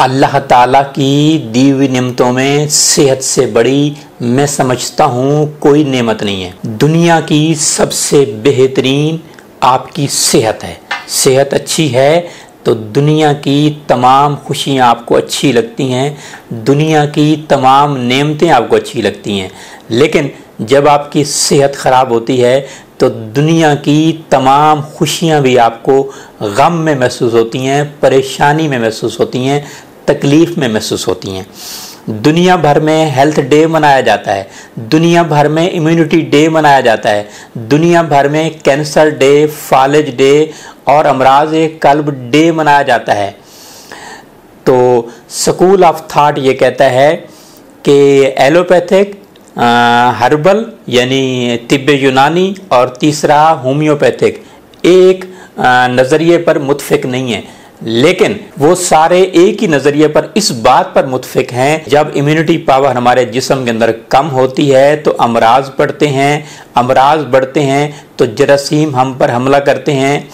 अल्लाह ताला की दी हुई नियमतों में सेहत से बड़ी मैं समझता हूँ कोई नेमत नहीं है। दुनिया की सबसे बेहतरीन आपकी सेहत है। सेहत अच्छी है तो दुनिया की तमाम खुशियाँ आपको अच्छी लगती हैं, दुनिया की तमाम नेमतें आपको अच्छी लगती हैं। लेकिन जब आपकी सेहत ख़राब होती है तो दुनिया की तमाम खुशियाँ भी आपको गम में महसूस होती हैं, परेशानी में महसूस होती हैं तकलीफ़ में महसूस होती हैं। दुनिया भर में हेल्थ डे मनाया जाता है। दुनिया भर में इम्यूनिटी डे मनाया जाता है। दुनिया भर में कैंसर डे फालिज डे और अमराज कल्ब डे मनाया जाता है। तो स्कूल ऑफ़ थाट ये कहता है कि एलोपैथिक हर्बल यानी तिब्ब यूनानी और तीसरा होम्योपैथिक एक नज़रिए पर मुतफिक नहीं है। लेकिन वो सारे एक ही नज़रिए पर इस बात पर मुतफिक हैं, जब इम्यूनिटी पावर हमारे जिसम के अंदर कम होती है तो अमराज बढ़ते हैं, अमराज बढ़ते हैं तो जरासीम हम पर हमला करते हैं।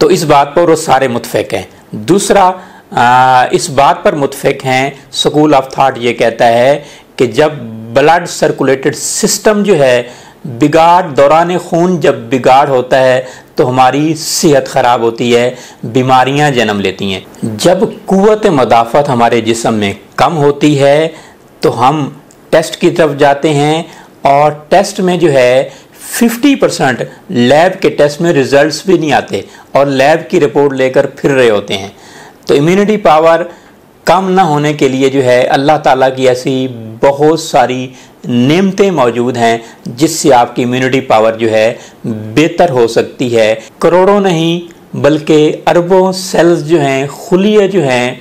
तो इस बात पर वो सारे मुतफिक हैं। दूसरा इस बात पर मुतफिक हैं, स्कूल ऑफ़ थाट ये कहता है कि जब ब्लड सर्कुलेटेड सिस्टम जो है, बिगाड़, दौरान खून जब बिगाड़ होता है तो हमारी सेहत ख़राब होती है, बीमारियाँ जन्म लेती हैं। जब कुत मदाफ़त हमारे जिसम में कम होती है तो हम टेस्ट की तरफ़ जाते हैं और टेस्ट में जो है 50 परसेंट लैब के टेस्ट में रिजल्ट्स भी नहीं आते और लैब की रिपोर्ट लेकर फिर रहे होते हैं। तो इम्यूनिटी पावर कम ना होने के लिए जो है अल्लाह ताला की ऐसी बहुत सारी नेमतें मौजूद हैं, जिससे आपकी इम्यूनिटी पावर जो है बेहतर हो सकती है। करोड़ों नहीं, बल्कि अरबों सेल्स जो हैं खुलिए जो हैं,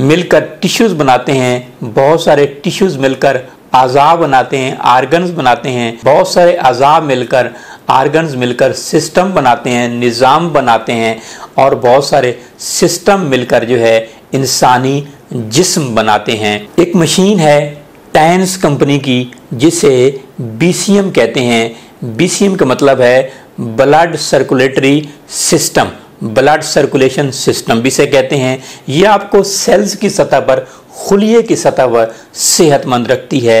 मिलकर टिश्यूज़ बनाते हैं। बहुत सारे टिश्यूज़ मिलकर आज़ाब बनाते हैं आर्गन्स बनाते हैं। बहुत सारे आज़ाब मिलकर आर्गन्स मिलकर सिस्टम बनाते हैं, निज़ाम बनाते हैं। और बहुत सारे सिस्टम मिलकर जो है इंसानी जिस्म बनाते हैं। एक मशीन है टैंस कंपनी की, जिसे बीसीएम कहते हैं। बीसीएम का मतलब है blood circulatory system blood circulation system भी से कहते हैं। यह आपको सेल्स की सतह पर, खुलिए की सतह पर सेहतमंद रखती है।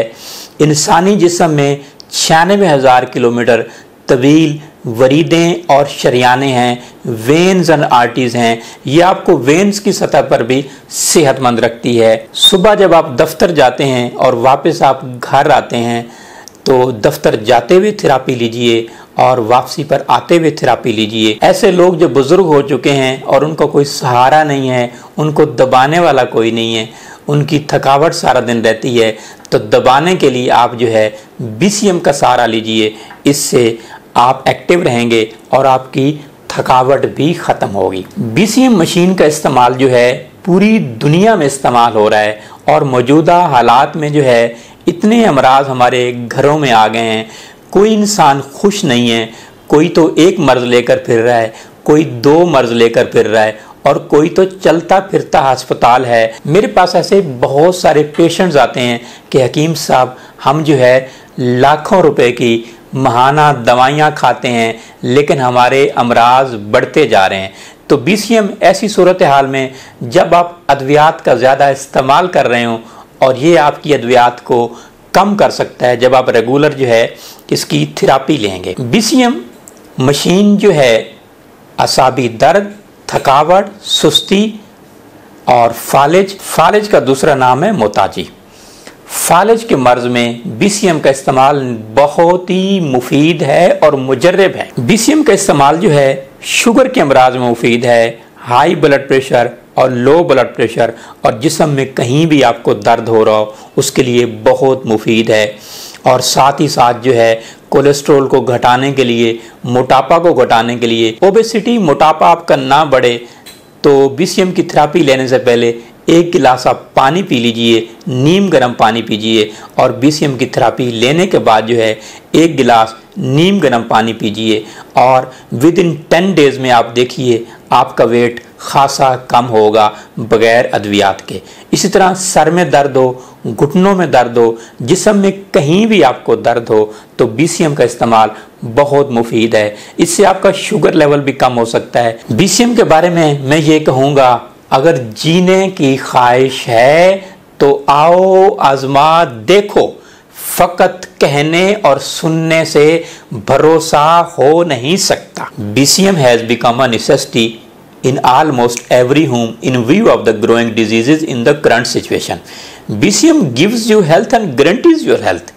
इंसानी जिसम में छियानवे हज़ार किलोमीटर तवील वरीदें और शरियाने हैं, वेन्स एंड आर्टीज हैं। ये आपको वेन्स की सतह पर भी सेहतमंद रखती है। सुबह जब आप दफ्तर जाते हैं और वापस आप घर आते हैं तो दफ्तर जाते हुए थेरापी लीजिए और वापसी पर आते हुए थेरापी लीजिए। ऐसे लोग जो बुज़ुर्ग हो चुके हैं और उनको कोई सहारा नहीं है, उनको दबाने वाला कोई नहीं है, उनकी थकावट सारा दिन रहती है तो दबाने के लिए आप जो है बीसीएम का सहारा लीजिए। इससे आप एक्टिव रहेंगे और आपकी थकावट भी ख़त्म होगी। बीसीएम मशीन का इस्तेमाल जो है, पूरी दुनिया में इस्तेमाल हो रहा है और मौजूदा हालात में जो है, इतने अमराज हमारे घरों में आ गए हैं। कोई इंसान खुश नहीं है, कोई तो एक मर्ज लेकर फिर रहा है, कोई दो मर्ज लेकर फिर रहा है और कोई तो चलता फिरता अस्पताल है। मेरे पास ऐसे बहुत सारे पेशेंट्स आते हैं कि हकीम साहब, हम जो है, लाखों रुपए की महाना दवाइयाँ खाते हैं, लेकिन हमारे अमराज बढ़ते जा रहे हैं। तो बीसीएम ऐसी सूरत हाल में, जब आप अद्वियात का ज़्यादा इस्तेमाल कर रहे हो, और ये आपकी अद्वियात को कम कर सकता है, जब आप रेगुलर जो है, इसकी थेरापी लेंगे। बीसीएम मशीन जो है, असाबी दर्द, थकावट, सुस्ती और फालिज फालिज का दूसरा नाम है मोताजी। फालज के मर्ज में बीसीएम का इस्तेमाल बहुत ही मुफीद है और मुजरब है। बीसीएम का इस्तेमाल जो है, शुगर के अमराज में मुफीद है, हाई ब्लड प्रेशर और लो ब्लड प्रेशर और जिसम में कहीं भी आपको दर्द हो रहा हो, उसके लिए बहुत मुफीद है। और साथ ही साथ जो है, कोलेस्ट्रोल को घटाने के लिए, मोटापा को घटाने के लिए, ओबेसिटी मोटापा आपका ना बढ़े तो बीसीएम की थेरापी लेने से पहले एक गिलास आप पानी पी लीजिए, नीम गर्म पानी पीजिए और बीसीएम की थेरापी लेने के बाद जो है, एक गिलास नीम गर्म पानी पीजिए और विद इन टेन डेज़ में आप देखिए, आपका वेट खासा कम होगा बगैर अद्वियात के। इसी तरह सर में दर्द हो, घुटनों में दर्द हो, जिसम में कहीं भी आपको दर्द हो तो बीसीएम का इस्तेमाल बहुत मुफीद है। इससे आपका शुगर लेवल भी कम हो सकता है। बीसीएम के बारे में मैं ये कहूँगा अगर जीने की ख्वाहिश है तो आओ आजमा, देखो। फकत कहने और सुनने से भरोसा हो नहीं सकता। B C M has become a tea in almost every home in view of the growing diseases in the current situation B C M gives you health and guarantees your health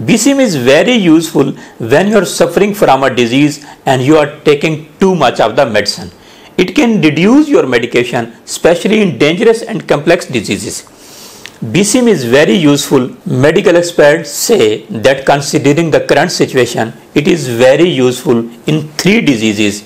B C M is very useful when you are suffering from a disease and you are taking too much of the medicine It can reduce your medication, especially in dangerous and complex diseases. BCM is very useful. Medical experts say that considering the current situation, it is very useful in three diseases.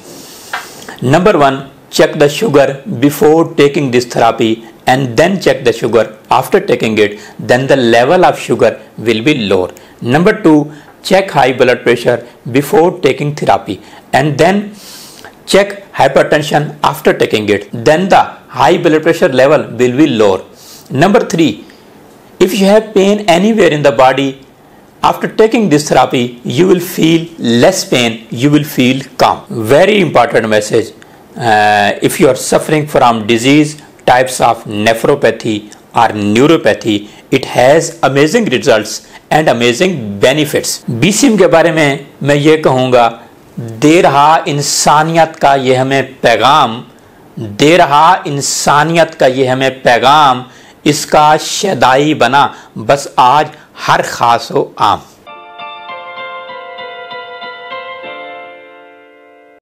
Number one, check the sugar before taking this therapy and then check the sugar after taking it. Then the level of sugar will be lower. Number two, check high blood pressure before taking therapy and then check hypertension after taking it. Then the high blood pressure level will be lower. Number three, if you have pain anywhere in the body, after taking this therapy, you will feel less pain, you will feel calm. Very important message. Uh, if you are suffering from disease, types of nephropathy or neuropathy, it has amazing results and amazing benefits. BCM के बारे में मैं ये कहूँगा दे रहा इंसानियत का ये हमें पैगाम दे रहा इंसानियत का ये हमें पैगाम, इसका शदाई बना। बस आज हर खास हो आम।